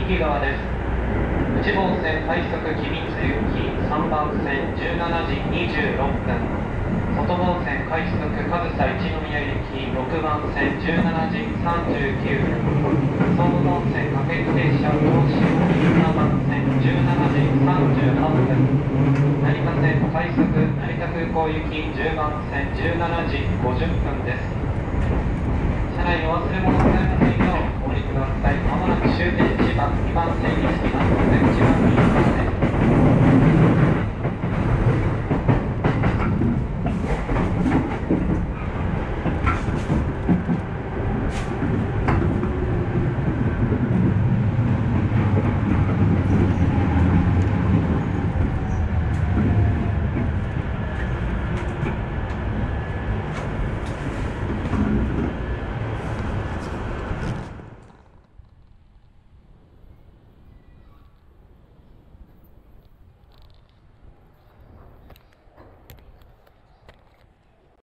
右側です。内房線快速君津行き3番線17時26分。外房線快速上総一宮行き6番線17時39分。総武本線各駅停車東市7番線17時38分。成田線快速成田空港行き10番線17時50分です。車内お忘れ物ございませんよください。まもなく終点1番2番線に着きます。お出口は右